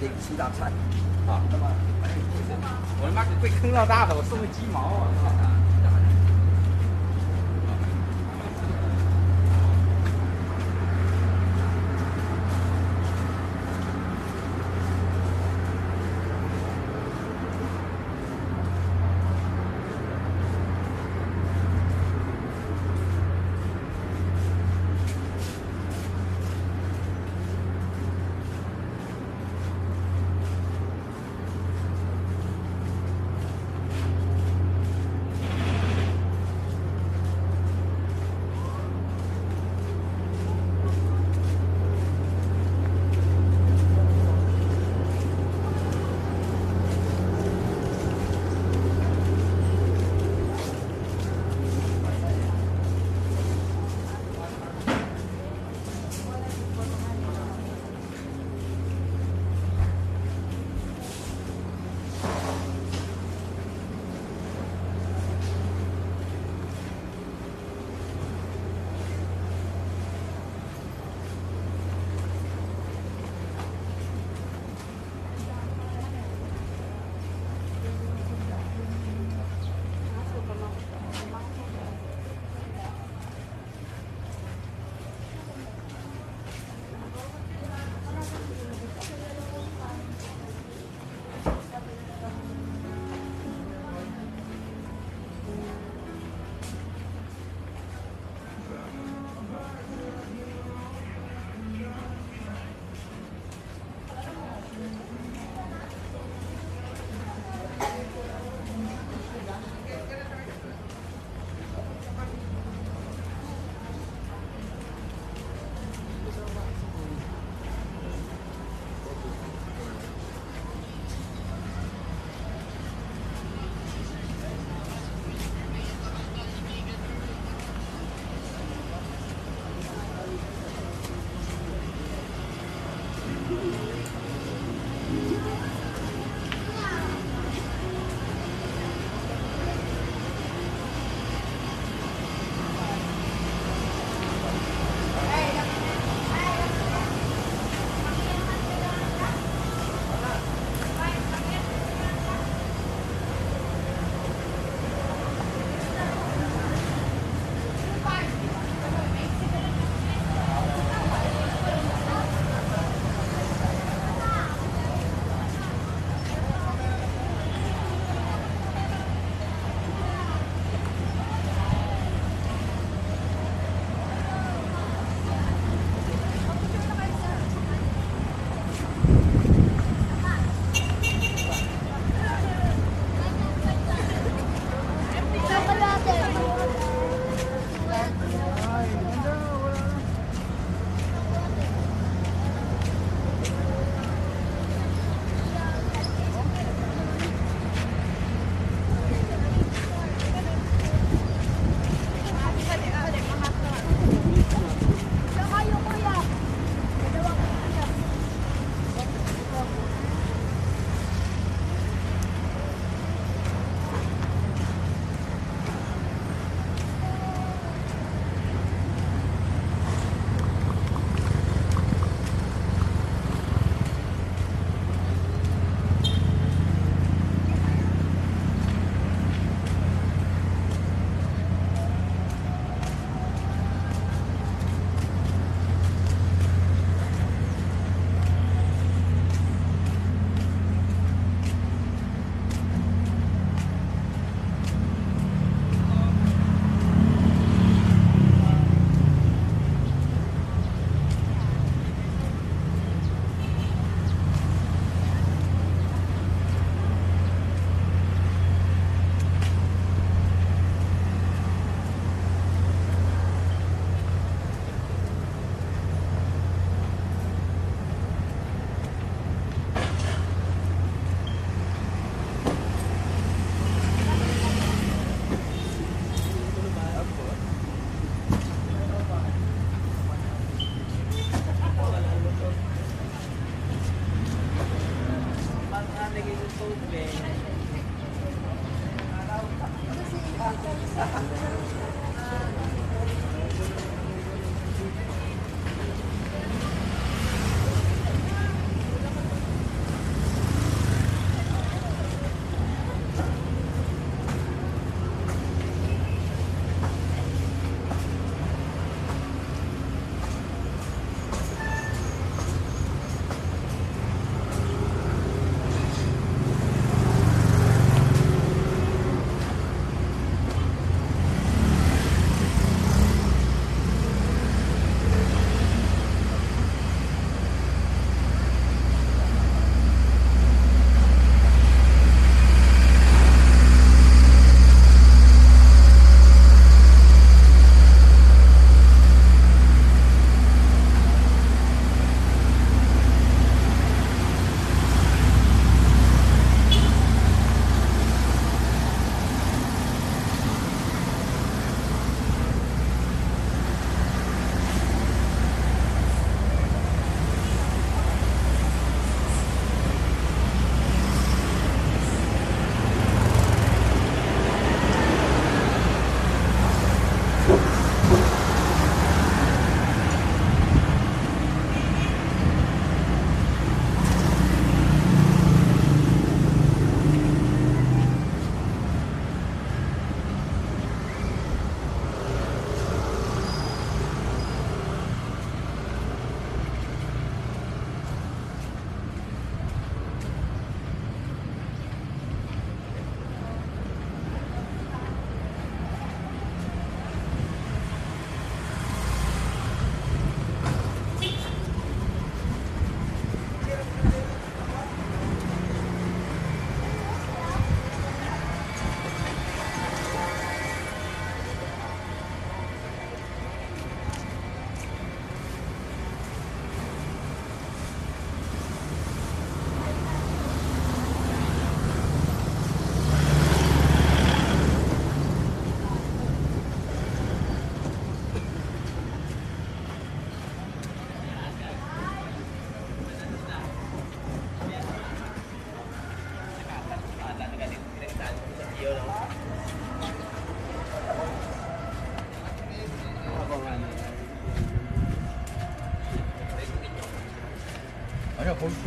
江，啊，希腊餐厅，希腊菜，啊，那么。我他妈被坑到大的，我送个鸡毛啊！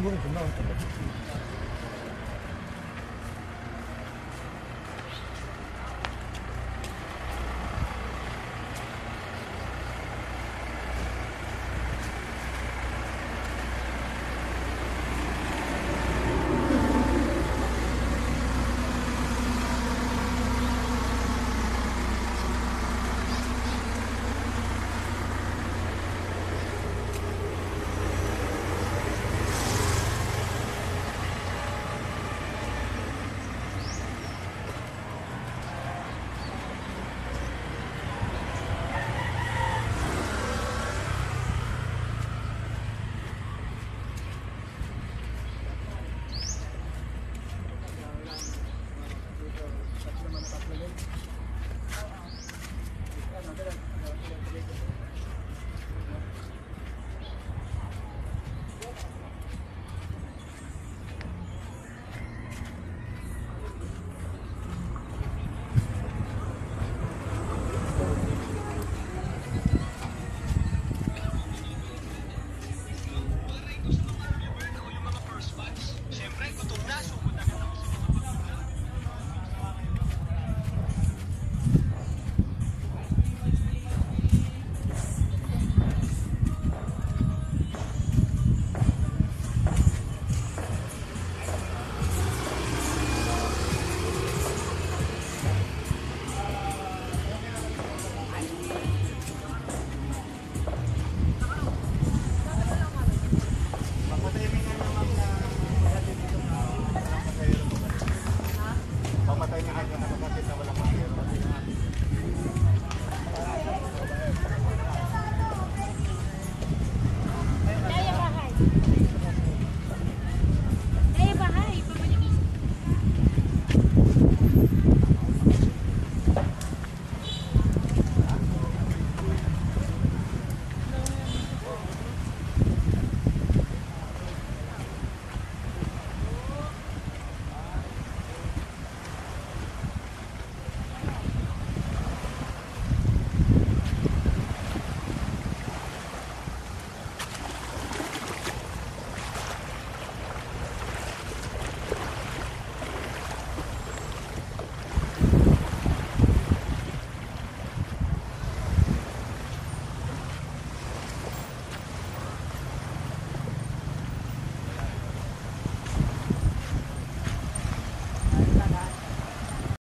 중국이 존나 많던데.